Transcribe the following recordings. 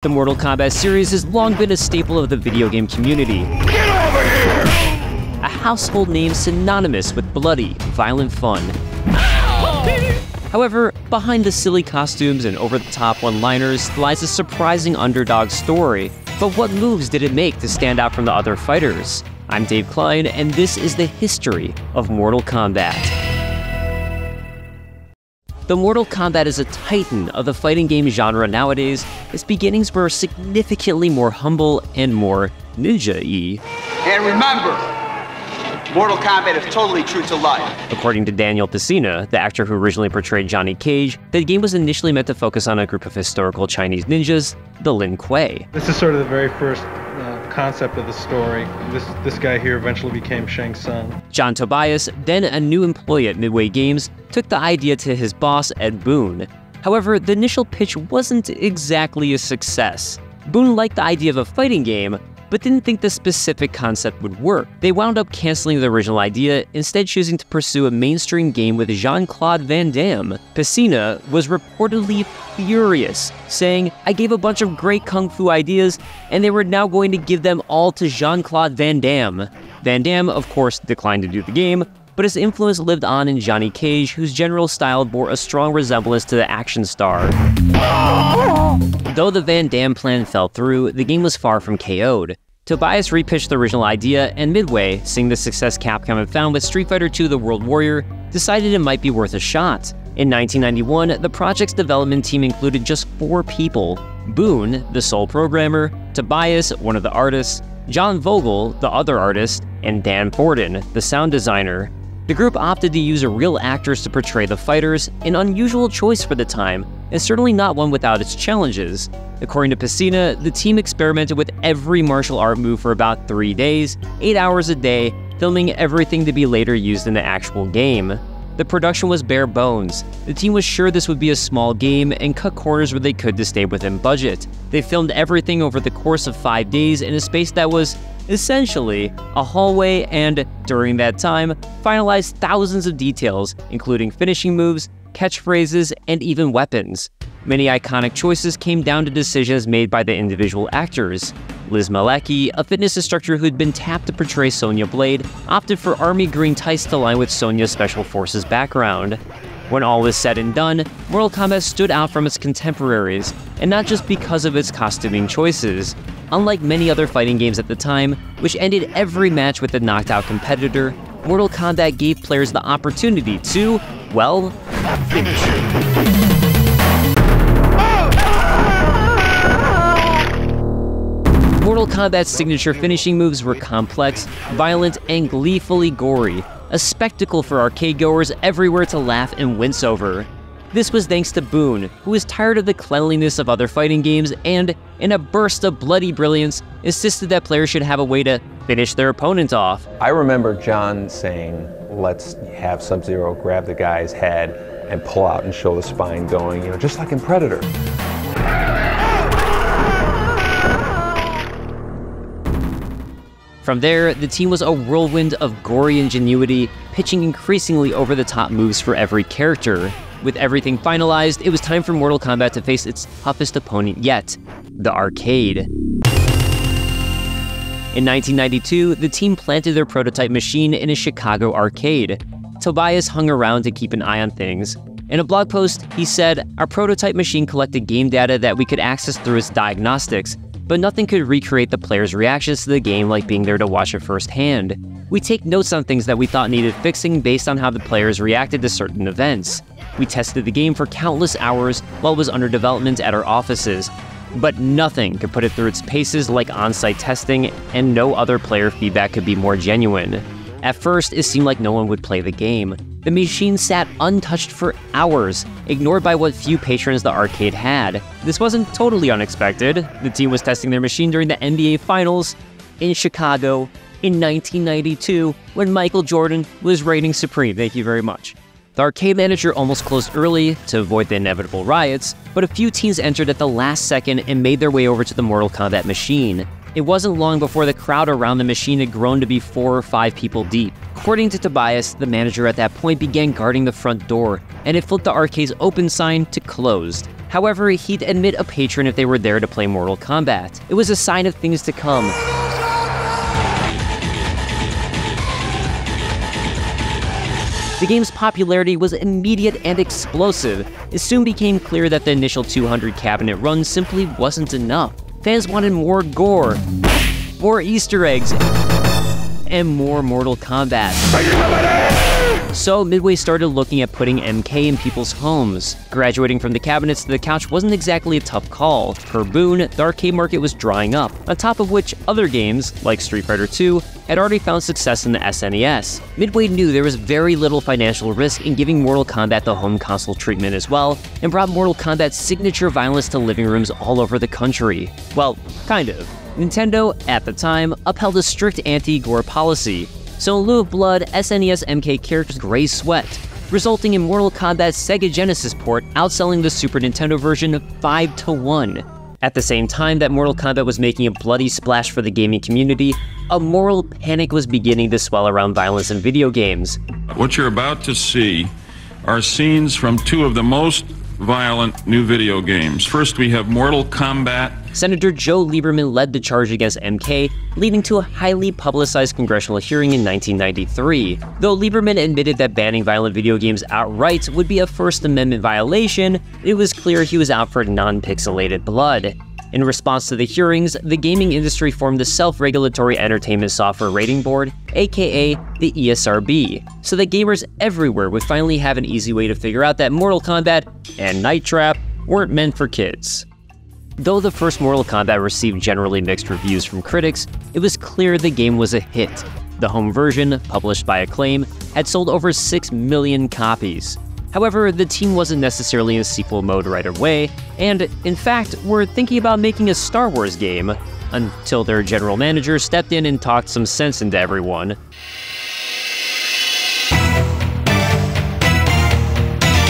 The Mortal Kombat series has long been a staple of the video game community. Get over here! A household name synonymous with bloody, violent fun. However, behind the silly costumes and over-the-top one-liners lies a surprising underdog story. But what moves did it make to stand out from the other fighters? I'm Dave Klein, and this is the history of Mortal Kombat. The Mortal Kombat is a titan of the fighting game genre nowadays. Its beginnings were significantly more humble and more ninja-y. And remember, Mortal Kombat is totally true to life. According to Daniel Pesina, the actor who originally portrayed Johnny Cage, the game was initially meant to focus on a group of historical Chinese ninjas, the Lin Kuei. This is sort of the very first concept of the story. This this guy here eventually became Shang Tsung. John Tobias, then a new employee at Midway Games, took the idea to his boss, Ed Boon. However, the initial pitch wasn't exactly a success. Boon liked the idea of a fighting game, but didn't think the specific concept would work. They wound up canceling the original idea, instead choosing to pursue a mainstream game with Jean-Claude Van Damme. Pesina was reportedly furious, saying, I gave a bunch of great kung fu ideas, and they were now going to give them all to Jean-Claude Van Damme. Van Damme, of course, declined to do the game, but his influence lived on in Johnny Cage, whose general style bore a strong resemblance to the action star. Though the Van Damme plan fell through, the game was far from KO'd. Tobias repitched the original idea, and Midway, seeing the success Capcom had found with Street Fighter II The World Warrior, decided it might be worth a shot. In 1991, the project's development team included just four people Boon, the sole programmer, Tobias, one of the artists, John Vogel, the other artist, and Dan Forden, the sound designer. The group opted to use a real actors to portray the fighters, an unusual choice for the time, and certainly not one without its challenges. According to Pesina, the team experimented with every martial art move for about three days, eight hours a day, filming everything to be later used in the actual game. The production was bare bones. The team was sure this would be a small game and cut corners where they could to stay within budget. They filmed everything over the course of five days in a space that was essentially a hallway and, during that time, finalized thousands of details, including finishing moves, catchphrases, and even weapons. Many iconic choices came down to decisions made by the individual actors. Liz Malecki, a fitness instructor who'd been tapped to portray Sonya Blade, opted for army green tights to align with Sonya's Special Forces background. When all was said and done, Mortal Kombat stood out from its contemporaries, and not just because of its costuming choices. Unlike many other fighting games at the time, which ended every match with a knocked out competitor, Mortal Kombat gave players the opportunity to, well, finish it. Mortal Kombat's signature finishing moves were complex, violent, and gleefully gory, a spectacle for arcade goers everywhere to laugh and wince over. This was thanks to Boon, who was tired of the cleanliness of other fighting games and, in a burst of bloody brilliance, insisted that players should have a way to finish their opponent off. I remember John saying, let's have Sub-Zero grab the guy's head and pull out and show the spine going, you know, just like in Predator. From there, the team was a whirlwind of gory ingenuity, pitching increasingly over the top moves for every character. With everything finalized, it was time for Mortal Kombat to face its toughest opponent yet the arcade. In 1992, the team planted their prototype machine in a Chicago arcade. Tobias hung around to keep an eye on things. In a blog post, he said, Our prototype machine collected game data that we could access through its diagnostics, but nothing could recreate the player's reactions to the game like being there to watch it firsthand. We take notes on things that we thought needed fixing based on how the players reacted to certain events. We tested the game for countless hours while it was under development at our offices, but nothing could put it through its paces like on site testing, and no other player feedback could be more genuine. At first, it seemed like no one would play the game. The machine sat untouched for hours, ignored by what few patrons the arcade had. This wasn't totally unexpected. The team was testing their machine during the NBA Finals in Chicago in 1992 when Michael Jordan was reigning supreme. Thank you very much. The arcade manager almost closed early to avoid the inevitable riots, but a few teens entered at the last second and made their way over to the Mortal Kombat machine. It wasn't long before the crowd around the machine had grown to be four or five people deep. According to Tobias, the manager at that point began guarding the front door, and it flipped the arcade's open sign to closed. However, he'd admit a patron if they were there to play Mortal Kombat. It was a sign of things to come. The game's popularity was immediate and explosive. It soon became clear that the initial 200 cabinet run simply wasn't enough. Fans wanted more gore, more Easter eggs, and more Mortal Kombat. So, Midway started looking at putting MK in people's homes. Graduating from the cabinets to the couch wasn't exactly a tough call. Per Boon, the arcade market was drying up, on top of which other games, like Street Fighter II, had already found success in the SNES. Midway knew there was very little financial risk in giving Mortal Kombat the home console treatment as well, and brought Mortal Kombat's signature violence to living rooms all over the country. Well, kind of. Nintendo, at the time, upheld a strict anti-gore policy, so in lieu of blood, SNES MK characters gray sweat, resulting in Mortal Kombat's Sega Genesis port outselling the Super Nintendo version 5 to 1. At the same time that Mortal Kombat was making a bloody splash for the gaming community, a moral panic was beginning to swell around violence in video games. What you're about to see are scenes from two of the most violent new video games. First, we have Mortal Kombat. Senator Joe Lieberman led the charge against MK, leading to a highly publicized congressional hearing in 1993. Though Lieberman admitted that banning violent video games outright would be a First Amendment violation, it was clear he was out for non pixelated blood. In response to the hearings, the gaming industry formed the Self Regulatory Entertainment Software Rating Board, aka the ESRB, so that gamers everywhere would finally have an easy way to figure out that Mortal Kombat and Night Trap weren't meant for kids. Though the first Mortal Kombat received generally mixed reviews from critics, it was clear the game was a hit. The home version, published by Acclaim, had sold over 6 million copies. However, the team wasn't necessarily in sequel mode right away, and in fact, were thinking about making a Star Wars game until their general manager stepped in and talked some sense into everyone.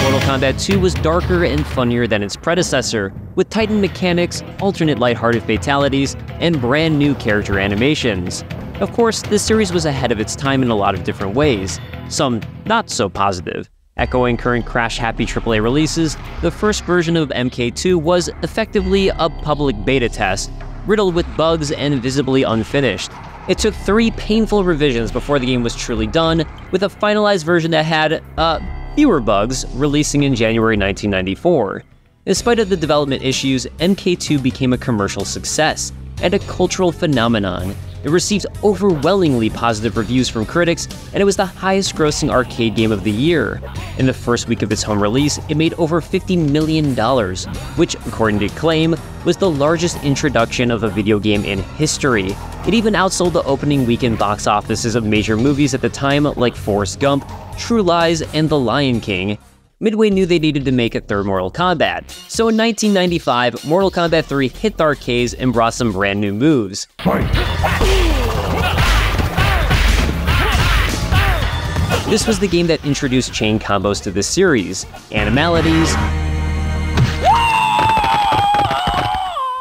Mortal Kombat 2 was darker and funnier than its predecessor, with tightened mechanics, alternate lighthearted fatalities, and brand new character animations. Of course, this series was ahead of its time in a lot of different ways, some not so positive. Echoing current crash happy AAA releases, the first version of MK2 was effectively a public beta test, riddled with bugs and visibly unfinished. It took three painful revisions before the game was truly done, with a finalized version that had, uh, fewer bugs, releasing in January 1994. In spite of the development issues, MK2 became a commercial success and a cultural phenomenon, it received overwhelmingly positive reviews from critics, and it was the highest grossing arcade game of the year. In the first week of its home release, it made over $50 million, which, according to Acclaim, was the largest introduction of a video game in history. It even outsold the opening weekend box offices of major movies at the time like Forrest Gump, True Lies, and The Lion King, Midway knew they needed to make a third Mortal Kombat. So in 1995, Mortal Kombat 3 hit the arcades and brought some brand new moves. This was the game that introduced chain combos to the series, animalities,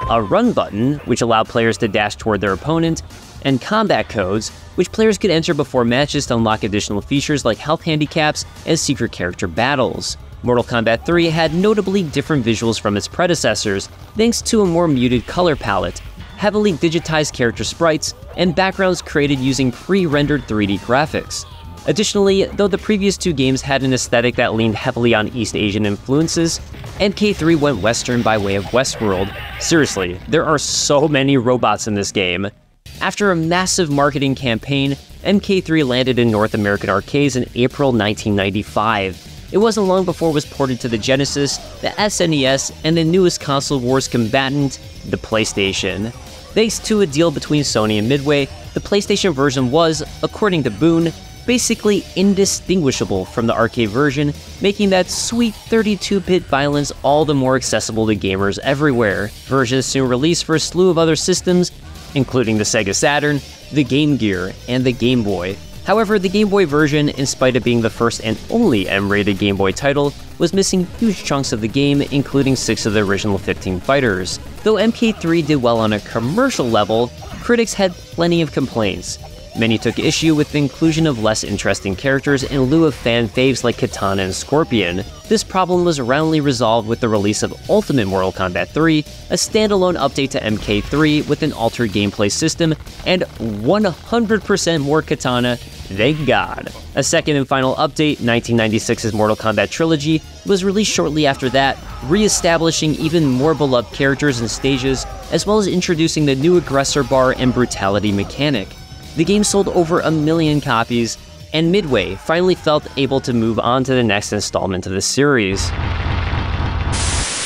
a run button, which allowed players to dash toward their opponent, and Kombat Kodes, which players could enter before matches to unlock additional features like health handicaps and secret character battles. Mortal Kombat 3 had notably different visuals from its predecessors, thanks to a more muted color palette, heavily digitized character sprites, and backgrounds created using pre-rendered 3D graphics. Additionally, though the previous two games had an aesthetic that leaned heavily on East Asian influences, MK3 went Western by way of Westworld. Seriously, there are so many robots in this game. After a massive marketing campaign, MK3 landed in North American arcades in April 1995. It wasn't long before it was ported to the Genesis, the SNES, and the newest console wars combatant, the PlayStation. Thanks to a deal between Sony and Midway, the PlayStation version was, according to Boon, basically indistinguishable from the arcade version, making that sweet 32 bit violence all the more accessible to gamers everywhere. Versions soon released for a slew of other systems, including the Sega Saturn, the Game Gear, and the Game Boy. However, the Game Boy version, in spite of being the first and only M-rated Game Boy title, was missing huge chunks of the game, including six of the original 15 fighters. Though MK3 did well on a commercial level, critics had plenty of complaints. Many took issue with the inclusion of less interesting characters in lieu of fan faves like Katana and Scorpion. This problem was roundly resolved with the release of Ultimate Mortal Kombat 3, a standalone update to MK3 with an altered gameplay system, and 100% more Katana, thank God. A second and final update, 1996's Mortal Kombat Trilogy, was released shortly after that, re-establishing even more beloved characters and stages, as well as introducing the new Aggressor Bar and Brutality mechanic. The game sold over a million copies, and Midway finally felt able to move on to the next installment of the series.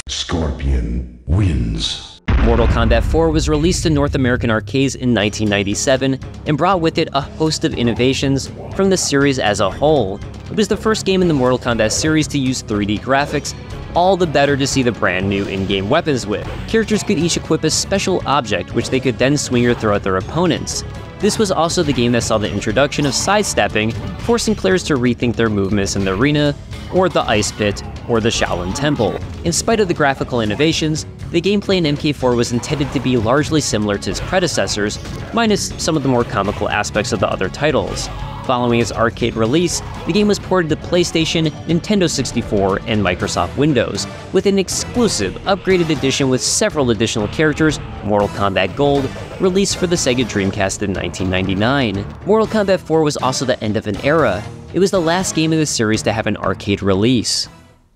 Scorpion wins. Mortal Kombat 4 was released in North American arcades in 1997 and brought with it a host of innovations from the series as a whole. It was the first game in the Mortal Kombat series to use 3D graphics, all the better to see the brand new in-game weapons with. Characters could each equip a special object which they could then swing or throw at their opponents. This was also the game that saw the introduction of sidestepping, forcing players to rethink their movements in the arena, or the ice pit, or the Shaolin Temple. In spite of the graphical innovations, the gameplay in MK4 was intended to be largely similar to its predecessors, minus some of the more comical aspects of the other titles. Following its arcade release, the game was ported to PlayStation, Nintendo 64, and Microsoft Windows, with an exclusive upgraded edition with several additional characters, Mortal Kombat Gold, released for the Sega Dreamcast in 1999. Mortal Kombat 4 was also the end of an era. It was the last game in the series to have an arcade release.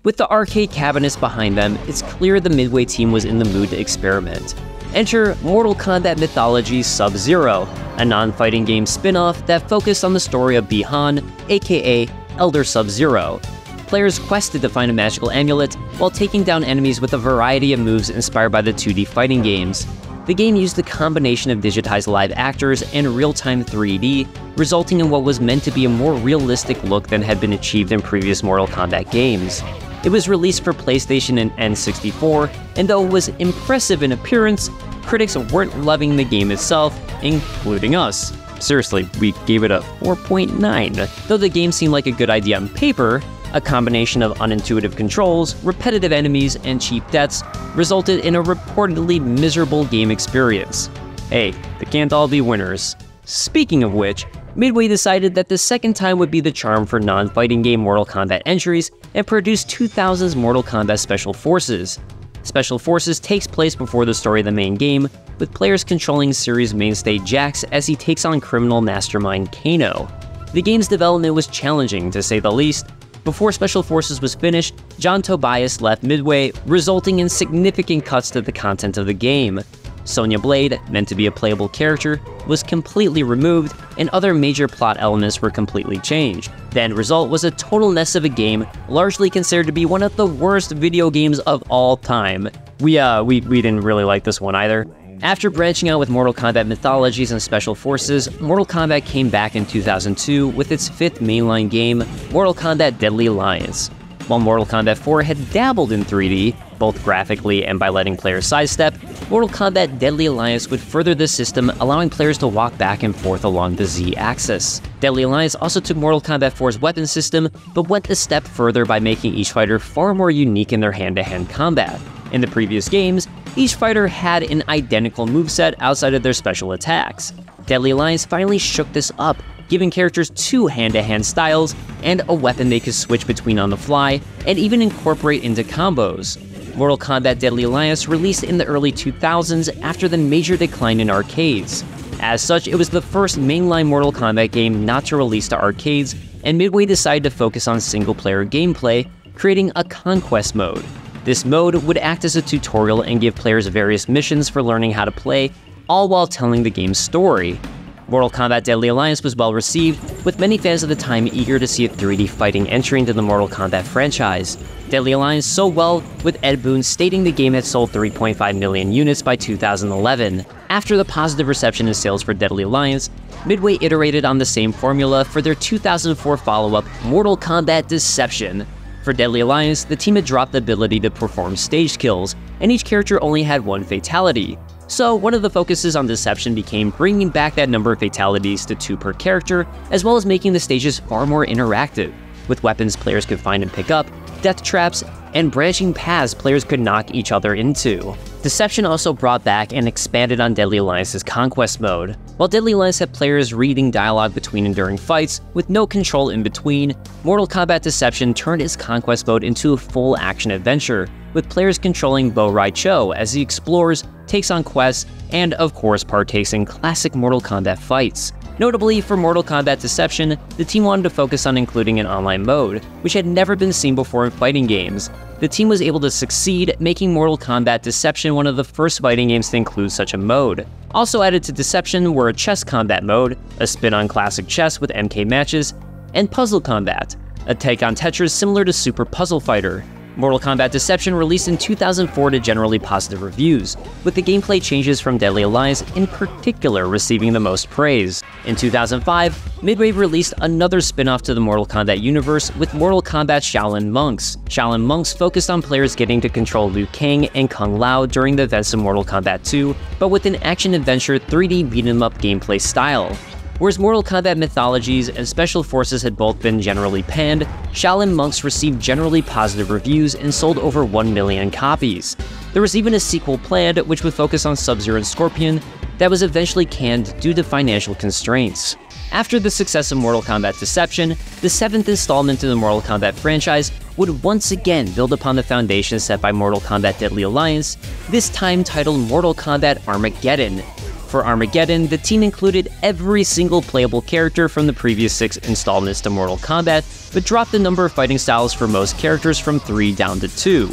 With the arcade cabinets behind them, it's clear the Midway team was in the mood to experiment. Enter Mortal Kombat Mythology Sub-Zero, a non-fighting game spin-off that focused on the story of Bi-Han, aka Elder Sub-Zero. Players quested to find a magical amulet while taking down enemies with a variety of moves inspired by the 2D fighting games. The game used the combination of digitized live actors and real-time 3D, resulting in what was meant to be a more realistic look than had been achieved in previous Mortal Kombat games. It was released for PlayStation and N64, and though it was impressive in appearance, critics weren't loving the game itself, including us. Seriously, we gave it a 4.9. Though the game seemed like a good idea on paper, a combination of unintuitive controls, repetitive enemies, and cheap deaths resulted in a reportedly miserable game experience. Hey, they can't all be winners. Speaking of which, Midway decided that the second time would be the charm for non-fighting game Mortal Kombat entries and produced 2000's Mortal Kombat Special Forces. Special Forces takes place before the story of the main game, with players controlling series mainstay Jax as he takes on criminal mastermind Kano. The game's development was challenging, to say the least. Before Special Forces was finished, John Tobias left Midway, resulting in significant cuts to the content of the game. Sonya Blade, meant to be a playable character, was completely removed, and other major plot elements were completely changed. The end result was a total mess of a game, largely considered to be one of the worst video games of all time. We, uh, we, we didn't really like this one either. After branching out with Mortal Kombat Mythologies and Special Forces, Mortal Kombat came back in 2002 with its fifth mainline game, Mortal Kombat Deadly Alliance. While Mortal Kombat 4 had dabbled in 3D, both graphically and by letting players sidestep, Mortal Kombat Deadly Alliance would further the system, allowing players to walk back and forth along the Z-axis. Deadly Alliance also took Mortal Kombat 4's weapon system, but went a step further by making each fighter far more unique in their hand-to-hand -hand combat. In the previous games, each fighter had an identical moveset outside of their special attacks. Deadly Alliance finally shook this up, giving characters two hand-to-hand -hand styles and a weapon they could switch between on the fly, and even incorporate into combos. Mortal Kombat Deadly Alliance released in the early 2000s after the major decline in arcades. As such, it was the first mainline Mortal Kombat game not to release to arcades, and Midway decided to focus on single-player gameplay, creating a Conquest mode. This mode would act as a tutorial and give players various missions for learning how to play, all while telling the game's story. Mortal Kombat Deadly Alliance was well received, with many fans of the time eager to see a 3D fighting entry into the Mortal Kombat franchise. Deadly Alliance so well, with Ed Boon stating the game had sold 3.5 million units by 2011. After the positive reception and sales for Deadly Alliance, Midway iterated on the same formula for their 2004 follow-up, Mortal Kombat Deception. For Deadly Alliance, the team had dropped the ability to perform stage kills, and each character only had one fatality. So one of the focuses on Deception became bringing back that number of fatalities to two per character, as well as making the stages far more interactive, with weapons players could find and pick up, death traps, and branching paths players could knock each other into. Deception also brought back and expanded on Deadly Alliance's Conquest mode. While Deadly Alliance had players reading dialogue between and during fights, with no control in between, Mortal Kombat Deception turned its conquest mode into a full action adventure, with players controlling Bo' Rai Cho as he explores, takes on quests, and of course partakes in classic Mortal Kombat fights. Notably, for Mortal Kombat Deception, the team wanted to focus on including an online mode, which had never been seen before in fighting games. The team was able to succeed, making Mortal Kombat Deception one of the first fighting games to include such a mode. Also added to Deception were a Chess Kombat mode, a spin on classic chess with MK matches, and Puzzle Kombat, a take on Tetris similar to Super Puzzle Fighter. Mortal Kombat Deception released in 2004 to generally positive reviews, with the gameplay changes from Deadly Alliance in particular receiving the most praise. In 2005, Midway released another spin-off to the Mortal Kombat universe with Mortal Kombat Shaolin Monks. Shaolin Monks focused on players getting to control Liu Kang and Kung Lao during the events of Mortal Kombat 2, but with an action-adventure 3D beat-em-up gameplay style. Whereas Mortal Kombat Mythologies and Special Forces had both been generally panned, Shaolin Monks received generally positive reviews and sold over 1 million copies. There was even a sequel planned which would focus on Sub-Zero and Scorpion that was eventually canned due to financial constraints. After the success of Mortal Kombat Deception, the seventh installment in the Mortal Kombat franchise would once again build upon the foundation set by Mortal Kombat Deadly Alliance, this time titled Mortal Kombat Armageddon, for Armageddon, the team included every single playable character from the previous six installments to Mortal Kombat, but dropped the number of fighting styles for most characters from 3 down to 2,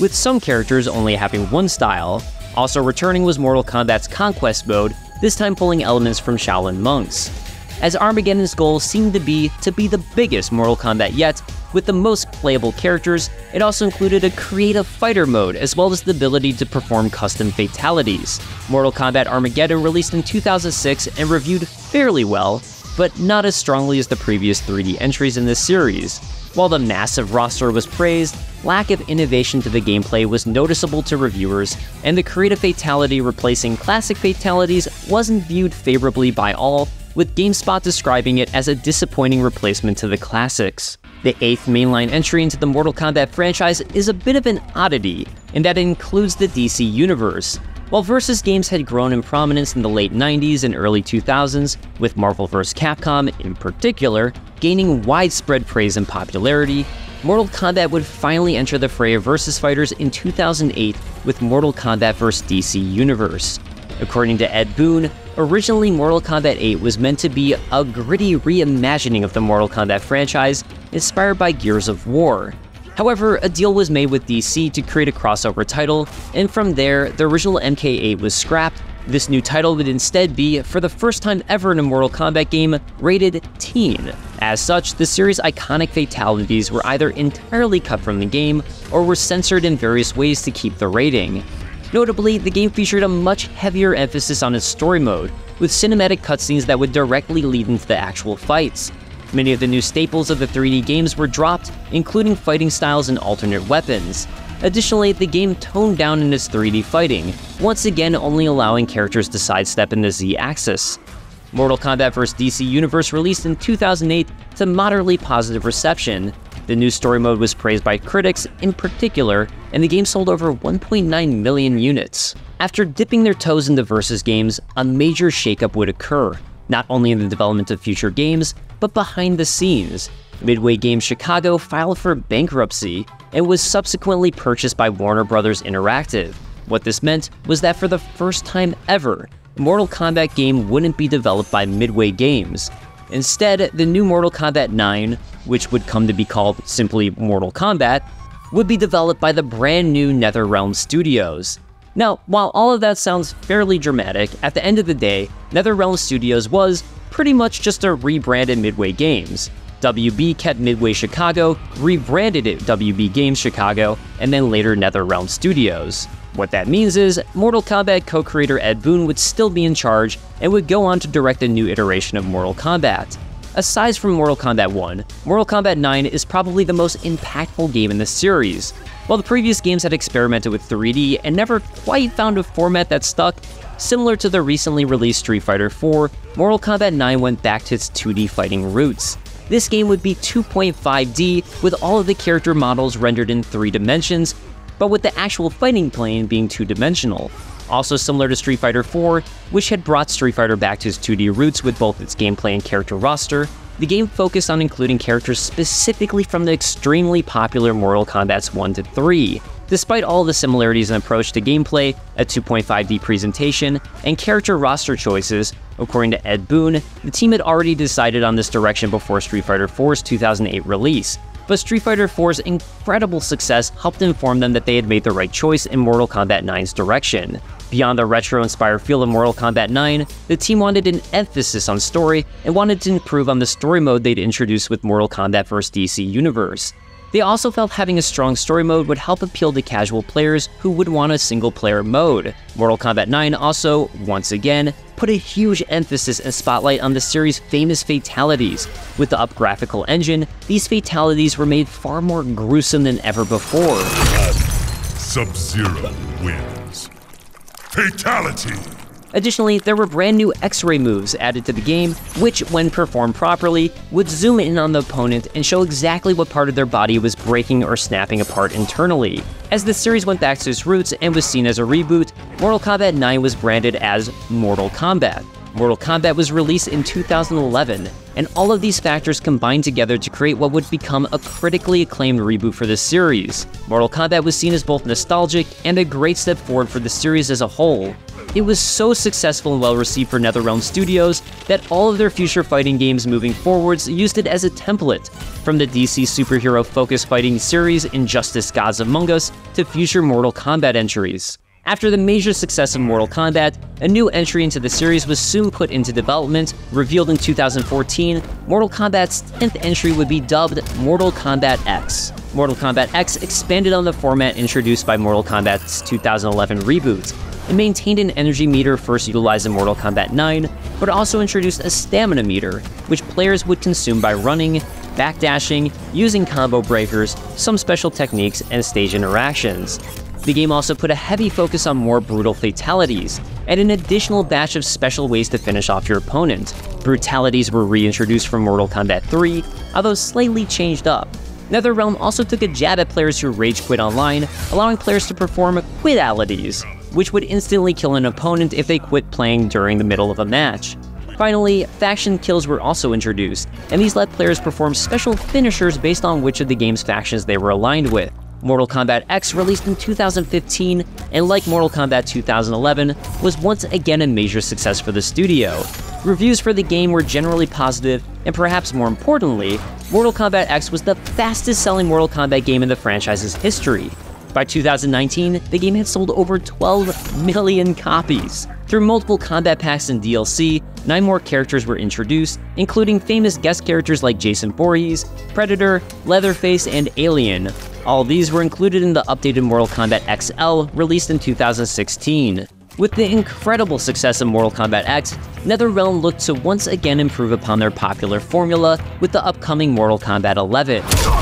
with some characters only having one style. Also returning was Mortal Kombat's Conquest mode, this time pulling elements from Shaolin Monks. As Armageddon's goal seemed to be to be the biggest Mortal Kombat yet, with the most playable characters, it also included a creative fighter mode, as well as the ability to perform custom fatalities. Mortal Kombat Armageddon released in 2006 and reviewed fairly well, but not as strongly as the previous 3D entries in this series. While the massive roster was praised, lack of innovation to the gameplay was noticeable to reviewers, and the creative fatality replacing classic fatalities wasn't viewed favorably by all, with GameSpot describing it as a disappointing replacement to the classics. The eighth mainline entry into the Mortal Kombat franchise is a bit of an oddity, in that it includes the DC Universe. While Versus games had grown in prominence in the late 90s and early 2000s, with Marvel vs. Capcom, in particular, gaining widespread praise and popularity, Mortal Kombat would finally enter the fray of Versus fighters in 2008 with Mortal Kombat vs. DC Universe. According to Ed Boon, originally Mortal Kombat 8 was meant to be a gritty reimagining of the Mortal Kombat franchise inspired by Gears of War. However, a deal was made with DC to create a crossover title, and from there, the original MK8 was scrapped. This new title would instead be, for the first time ever in a Mortal Kombat game, rated teen. As such, the series' iconic fatalities were either entirely cut from the game or were censored in various ways to keep the rating. Notably, the game featured a much heavier emphasis on its story mode, with cinematic cutscenes that would directly lead into the actual fights. Many of the new staples of the 3D games were dropped, including fighting styles and alternate weapons. Additionally, the game toned down in its 3D fighting, once again only allowing characters to sidestep in the Z-axis. Mortal Kombat vs. DC Universe released in 2008 to moderately positive reception, the new story mode was praised by critics in particular, and the game sold over 1.9 million units. After dipping their toes into Versus games, a major shakeup would occur, not only in the development of future games, but behind the scenes. Midway Games Chicago filed for bankruptcy and was subsequently purchased by Warner Bros. Interactive. What this meant was that for the first time ever, Mortal Kombat game wouldn't be developed by Midway Games. Instead, the new Mortal Kombat 9 which would come to be called simply Mortal Kombat, would be developed by the brand new NetherRealm Studios. Now, while all of that sounds fairly dramatic, at the end of the day, NetherRealm Studios was pretty much just a rebranded Midway Games. WB kept Midway Chicago, rebranded it WB Games Chicago, and then later NetherRealm Studios. What that means is, Mortal Kombat co creator Ed Boon would still be in charge and would go on to direct a new iteration of Mortal Kombat. Aside from Mortal Kombat 1, Mortal Kombat 9 is probably the most impactful game in the series. While the previous games had experimented with 3D and never quite found a format that stuck, similar to the recently released Street Fighter 4, Mortal Kombat 9 went back to its 2D fighting roots. This game would be 2.5D with all of the character models rendered in three dimensions, but with the actual fighting plane being two dimensional. Also similar to Street Fighter 4, which had brought Street Fighter back to its 2D roots with both its gameplay and character roster, the game focused on including characters specifically from the extremely popular Mortal Kombat's 1 to 3. Despite all the similarities in approach to gameplay, a 2.5D presentation, and character roster choices, according to Ed Boon, the team had already decided on this direction before Street Fighter 4's 2008 release, but Street Fighter IV's incredible success helped inform them that they had made the right choice in Mortal Kombat 9's direction. Beyond the retro-inspired feel of Mortal Kombat 9, the team wanted an emphasis on story and wanted to improve on the story mode they'd introduced with Mortal Kombat vs. DC Universe. They also felt having a strong story mode would help appeal to casual players who would want a single player mode. Mortal Kombat 9 also, once again, put a huge emphasis and spotlight on the series' famous fatalities. With the up graphical engine, these fatalities were made far more gruesome than ever before. Sub-Zero wins. Fatality! Additionally, there were brand new X-ray moves added to the game, which, when performed properly, would zoom in on the opponent and show exactly what part of their body was breaking or snapping apart internally. As the series went back to its roots and was seen as a reboot, Mortal Kombat 9 was branded as Mortal Kombat. Mortal Kombat was released in 2011, and all of these factors combined together to create what would become a critically acclaimed reboot for the series. Mortal Kombat was seen as both nostalgic and a great step forward for the series as a whole. It was so successful and well received for NetherRealm Studios that all of their future fighting games moving forwards used it as a template, from the DC superhero focused fighting series Injustice Gods Among Us to future Mortal Kombat entries. After the major success of Mortal Kombat, a new entry into the series was soon put into development. Revealed in 2014, Mortal Kombat's 10th entry would be dubbed Mortal Kombat X. Mortal Kombat X expanded on the format introduced by Mortal Kombat's 2011 reboot. It maintained an energy meter first utilized in Mortal Kombat 9, but also introduced a stamina meter, which players would consume by running, backdashing, using combo breakers, some special techniques, and stage interactions. The game also put a heavy focus on more brutal fatalities, and an additional batch of special ways to finish off your opponent. Brutalities were reintroduced from Mortal Kombat 3, although slightly changed up. NetherRealm also took a jab at players who rage quit online, allowing players to perform quitalities, which would instantly kill an opponent if they quit playing during the middle of a match. Finally, faction kills were also introduced, and these let players perform special finishers based on which of the game's factions they were aligned with. Mortal Kombat X, released in 2015, and like Mortal Kombat 2011, was once again a major success for the studio. Reviews for the game were generally positive, and perhaps more importantly, Mortal Kombat X was the fastest selling Mortal Kombat game in the franchise's history. By 2019, the game had sold over 12 million copies. Through multiple Kombat Packs and DLC, nine more characters were introduced, including famous guest characters like Jason Voorhees, Predator, Leatherface, and Alien. All these were included in the updated Mortal Kombat XL released in 2016. With the incredible success of Mortal Kombat X, NetherRealm looked to once again improve upon their popular formula with the upcoming Mortal Kombat 11.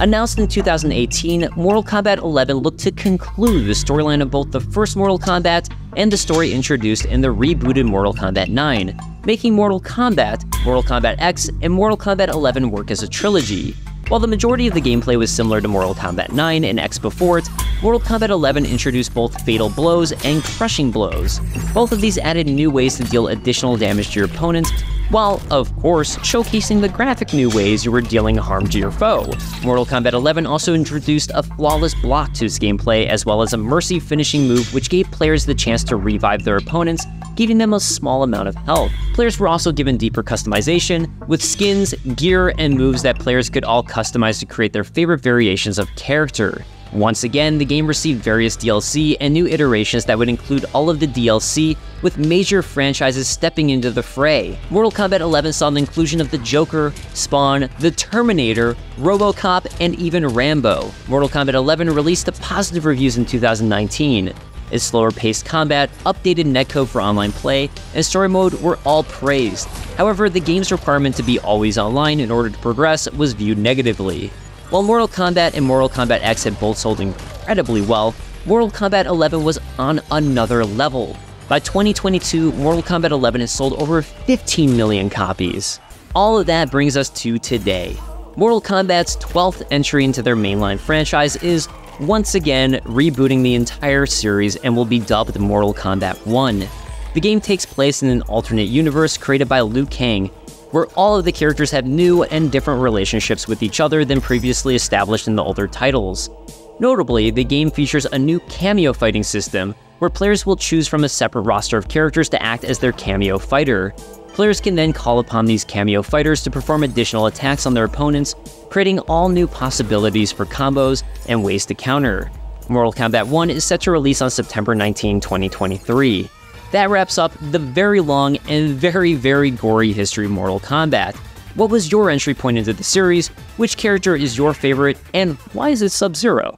Announced in 2018, Mortal Kombat 11 looked to conclude the storyline of both the first Mortal Kombat and the story introduced in the rebooted Mortal Kombat 9, making Mortal Kombat, Mortal Kombat X, and Mortal Kombat 11 work as a trilogy. While the majority of the gameplay was similar to Mortal Kombat 9 and X before it, Mortal Kombat 11 introduced both Fatal Blows and Crushing Blows. Both of these added new ways to deal additional damage to your opponents, while, of course, showcasing the graphic new ways you were dealing harm to your foe. Mortal Kombat 11 also introduced a flawless block to its gameplay, as well as a mercy finishing move which gave players the chance to revive their opponents, giving them a small amount of health. Players were also given deeper customization, with skins, gear, and moves that players could all customize to create their favorite variations of character. Once again, the game received various DLC and new iterations that would include all of the DLC, with major franchises stepping into the fray. Mortal Kombat 11 saw the inclusion of the Joker, Spawn, the Terminator, RoboCop, and even Rambo. Mortal Kombat 11 released to positive reviews in 2019. Its slower paced combat, updated netcode for online play, and story mode were all praised. However, the game's requirement to be always online in order to progress was viewed negatively. While Mortal Kombat and Mortal Kombat X had both sold incredibly well, Mortal Kombat 11 was on another level. By 2022, Mortal Kombat 11 has sold over 15 million copies. All of that brings us to today. Mortal Kombat's 12th entry into their mainline franchise is once again rebooting the entire series and will be dubbed Mortal Kombat 1. The game takes place in an alternate universe created by Liu Kang, where all of the characters have new and different relationships with each other than previously established in the older titles. Notably, the game features a new cameo fighting system, where players will choose from a separate roster of characters to act as their cameo fighter. Players can then call upon these cameo fighters to perform additional attacks on their opponents, creating all new possibilities for combos and ways to counter. Mortal Kombat 1 is set to release on September 19, 2023. That wraps up the very long and very, very gory history of Mortal Kombat. What was your entry point into the series? Which character is your favorite? And why is it Sub Zero?